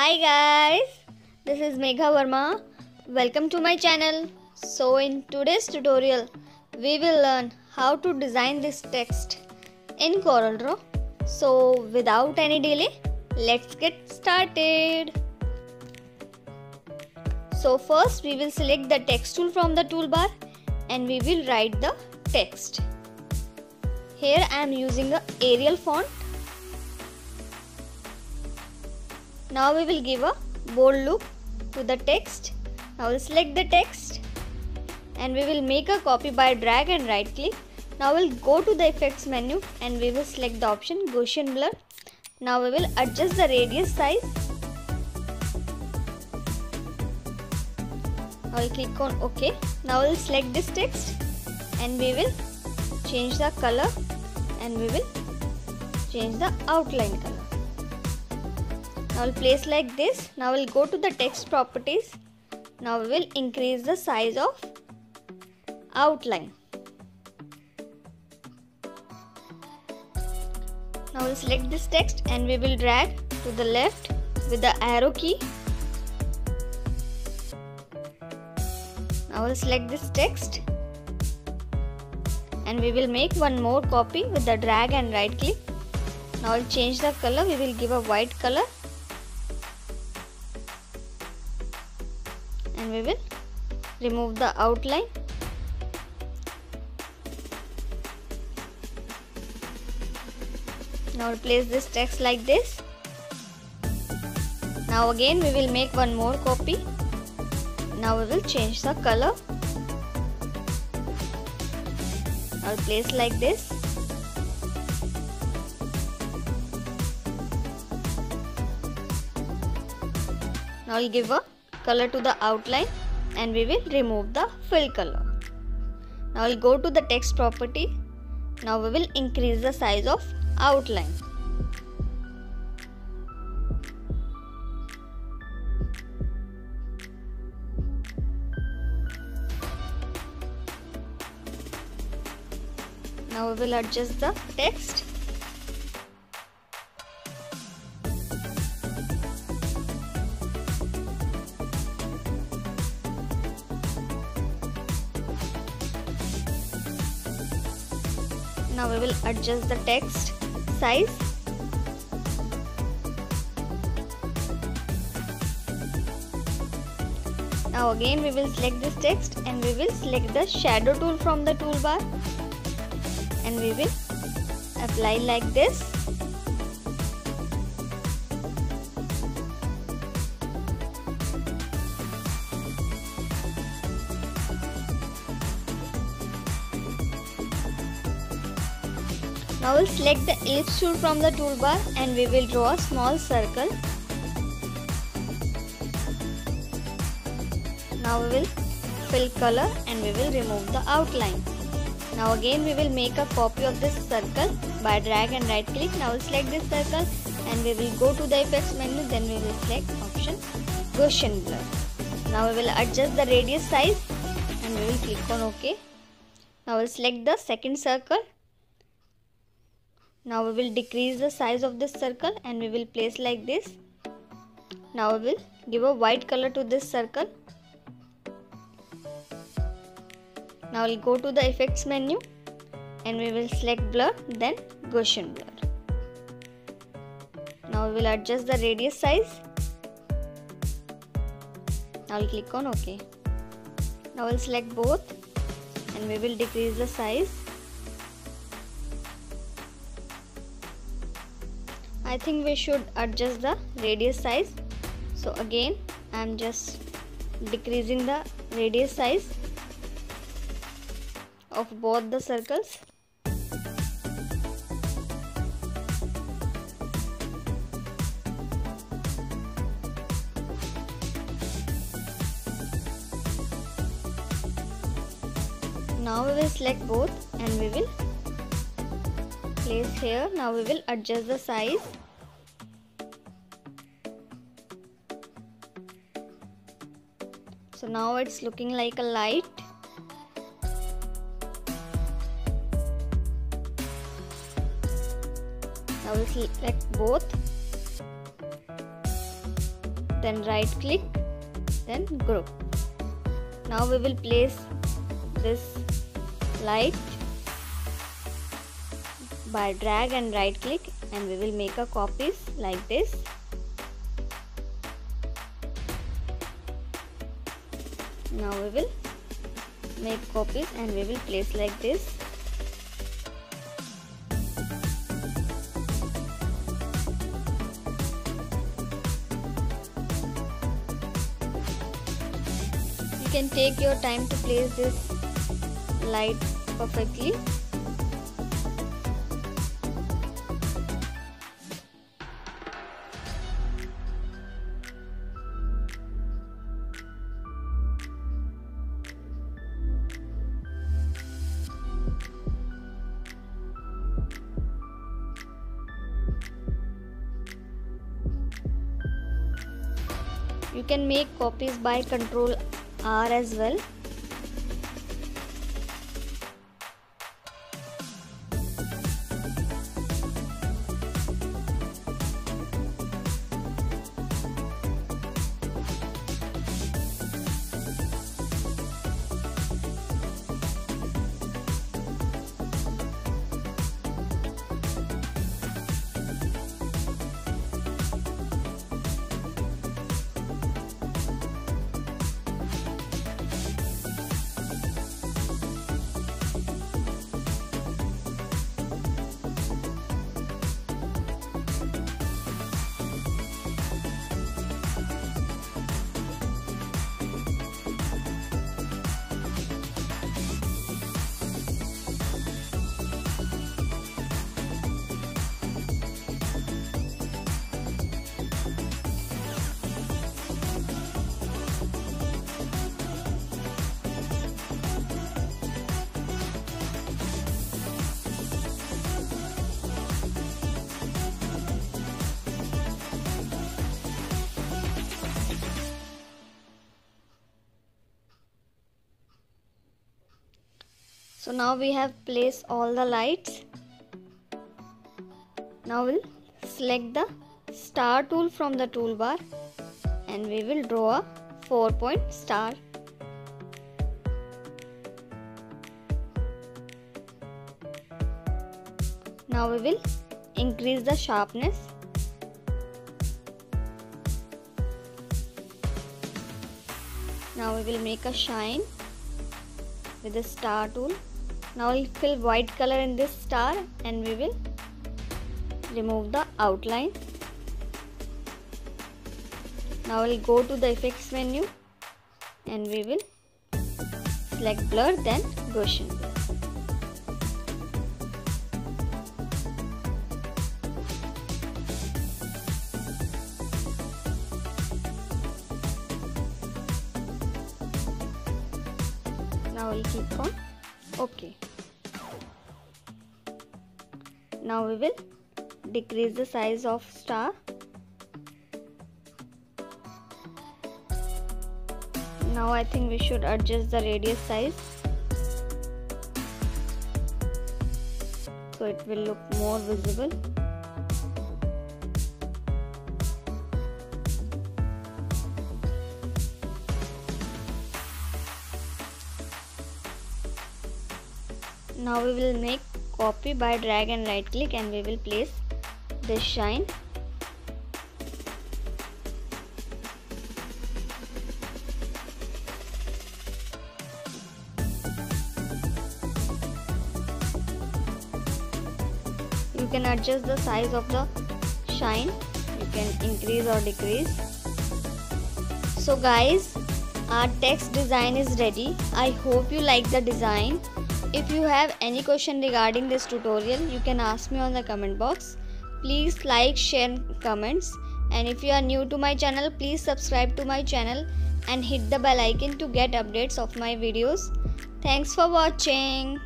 Hi guys, this is Megha Verma. Welcome to my channel. So in today's tutorial, we will learn how to design this text in Corel CorelDRAW. So without any delay, let's get started. So first we will select the text tool from the toolbar and we will write the text. Here I am using a Arial font Now we will give a bold look to the text. Now we'll select the text and we will make a copy by drag and right click. Now we'll go to the effects menu and we will select the option Gaussian blur. Now we will adjust the radius size. I will click on OK. Now we'll select this text and we will change the color and we will change the outline color. Now we'll place like this. Now we'll go to the text properties. Now we will increase the size of outline. Now we'll select this text and we will drag to the left with the arrow key. Now we'll select this text and we will make one more copy with the drag and right click. Now we'll change the color. We will give a white color and we will remove the outline. Now place this text like this. Now again we will make one more copy. Now we will change the color. I'll place like this. Now give a color to the outline and we will remove the fill color. Now we'll go to the text property. Now we will increase the size of outline. Now we will adjust the text we will adjust the text size. Now again we will select this text and we will select the shadow tool from the toolbar. And we will apply like this Now we'll select the ellipse tool from the toolbar and we will draw a small circle. Now we will fill color and we will remove the outline. Now again we will make a copy of this circle by drag and right click. Now we'll select this circle and we will go to the effects menu then we will select option Gaussian blur. Now we will adjust the radius size and we will click on OK. Now we'll select the second circle now we will decrease the size of this circle and we will place like this. Now we will give a white color to this circle. Now we'll go to the effects menu and we will select blur then Gaussian blur. Now we will adjust the radius size. Now we'll click on OK. Now we'll select both and we will decrease the size I think we should adjust the radius size. So again I am just decreasing the radius size of both the circles. Now we will select both and we will here. Now we will adjust the size. So now it's looking like a light. Now we select both. Then right click then group. Now we will place this light by drag and right click and we will make a copies like this. Now we will make copies and we will place like this. You can take your time to place this light perfectly you can make copies by control R as well so now we have placed all the lights. Now we'll select the star tool from the toolbar and we will draw a four point star. Now we will increase the sharpness. Now we will make a shine with the star tool now we'll fill white color in this star and we will remove the outline. Now we'll go to the effects menu and we will select blur then Gaussian now we'll keep on okay. Now we will decrease the size of star. Now I think we should adjust the radius size. So it will look more visible now we will make copy by drag and right click and we will place this shine. You can adjust the size of the shine. You can increase or decrease. So guys our text design is ready. I hope you like the design if you have any question regarding this tutorial you can ask me on the comment box. Please like share comments. And if you are new to my channel please subscribe to my channel and hit the bell icon to get updates of my videos. Thanks for watching